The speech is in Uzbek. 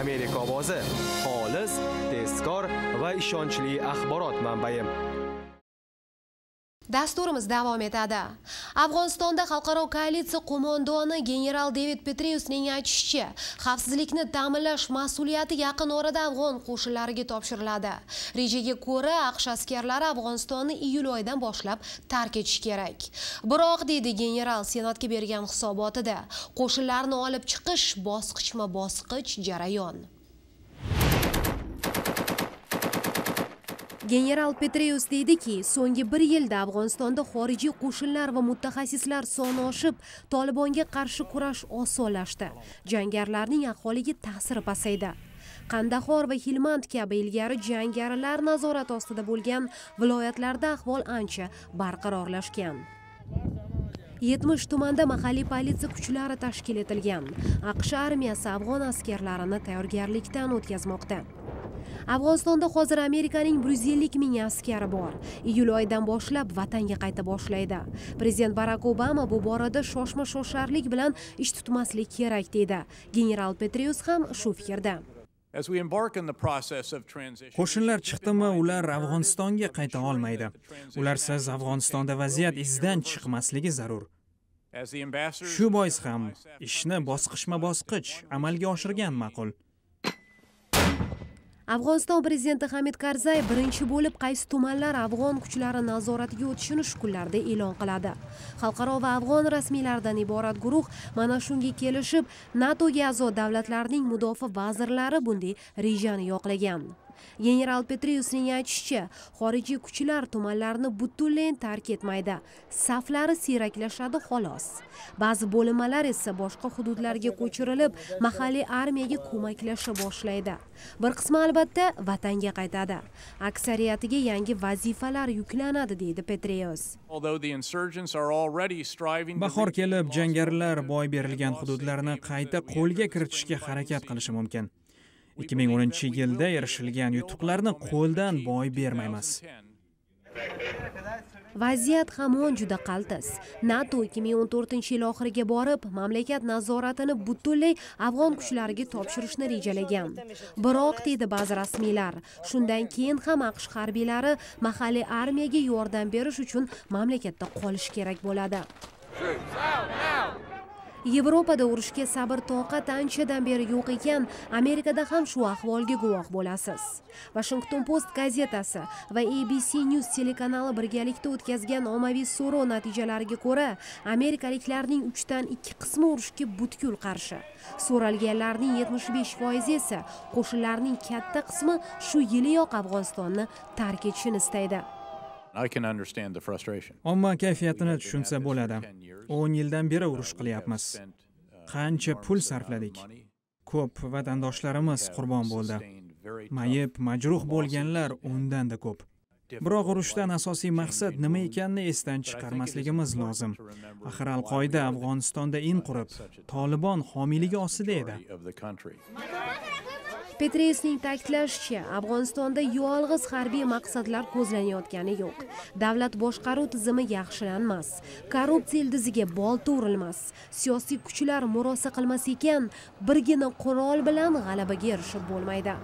امریکا بازه خالص دستگار و ایشانچلی اخبارات منبعیم dasturimiz davom etadi afg'onistonda xalqaro koalitsiya qo'mondoni general david petreusning aytishicha xavfsizlikni ta'minlash mas'uliyati yaqin orada afg'on qo'shinlariga topshiriladi rejaga ko'ra aqsh askarlari afg'onistonni iyul oyidan boshlab tark etishi kerak biroq deydi general senatga bergan hisobotida qo'shinlarni olib chiqish bosqichma bosqich jarayon general petreus deydiki so'nggi bir yilda afg'onistonda xorijiy qo'shinlar va mutaxassislar soni oshib tolibonga qarshi kurash osonlashdi. Jangarilarning aholiga ta'siri pasaydi. Qandahor va hilmand kabi ilgari jangarilar nazorat ostida bo'lgan viloyatlarda ahvol ancha barqarorlashgan. Yetmish tumanda mahalliy politsiya kuchlari tashkil etilgan. Aqsh armiyasi afg'on askarlarini tayyorgarlikdan o'tkazmoqda. Afg'onistonda hozir amerikaning bir yuz ellik ming askari bor. Iyul oyidan boshlab vatanga qayta boshlaydi. Prezident barak obama bu borada shoshma shosharlik bilan ish tutmaslik kerak deydi. General petreus ham shu fikrda. Qo'shinlar chiqdimi ular afg'onistonga qayta olmaydi. Ularsiz afg'onistonda vaziyat izdan chiqmasligi zarur. Shu bois ham ishni bosqichma bosqich amalga oshirgan ma'qul afg'oniston prezidenti hamid karzay birinchi bo'lib qaysi tumanlar afg'on kuchlari nazoratiga o'tishini shu kunlarda e'lon qiladi. Xalqaro va afg'on rasmiylaridan iborat guruh mana shunga kelishib natoga a'zo davlatlarning mudofaa vazirlari bunday rejani yoqlagan. General petreusning aytishicha xorijiy kuchlar tumanlarni butunlay tark etmaydi. Saflari siyraklashadi xolos. Ba'zi bo'linmalar esa boshqa hududlarga ko'chirilib mahalliy armiyaga ko'maklasha boshlaydi. Bir qismi albatta vatanga qaytadi. Aksariyatiga yangi vazifalar yuklanadi deydi petreus bahor kelib jangarilar boy berilgan hududlarni qayta qo'lga kiritishga harakat qilishi mumkin 2010 yilda erishilgan yutuqlarni qo'ldan boy bermaymiz. Vaziyat hamon juda qaltis. Nato 2014 yil oxiriga borib mamlakat nazoratini butunlay afg'on kuchlariga topshirishni rejalagan. Biroq deydi ba'zi rasmiylar shundan keyin ham aqsh harbiylari mahalliy armiyaga yordam berish uchun mamlakatda qolishi kerak bo'ladi. Yevropada urushga sabr toqat anchadan beri yo'q ekan. Amerikada ham shu ahvolga guvoh bo'lasiz. Washington post gazetasi va abc news telekanali birgalikda o'tkazgan ommaviy so'rov natijalariga ko'ra amerikaliklarning uchdan ikki qismi urushga butkul qarshi. So'ralganlarning yetmish besh foizi esa qo'shinlarning katta qismi shu yiliyoq afg'onistonni tark etishini istaydi. Omma kayfiyatini tushunsa bo'ladi. o'n yildan beri urush qilyapmiz. qancha pul sarfladik? ko'p vatandoshlarimiz qurbon bo'ldi. mayib majruh bo'lganlar o'ndanda ko'p. biroq urushdan asosiy maqsad nima ekanini esdan chiqarmasligimiz lozim. axir al qoida afg'onistonda in qurib tolibon homiyligi ostida edi petresning ta'kidlashicha, Afg'onistonda yolg'iz harbiy maqsadlar ko'zlanayotgani yo'q. Davlat boshqaruv tizimi yaxshilanmas, korrupsiya ildiziga bolta urilmas, siyosiy kuchlar murosa qilmas ekan, birgina qurol bilan g'alabaga erishib bo'lmaydi.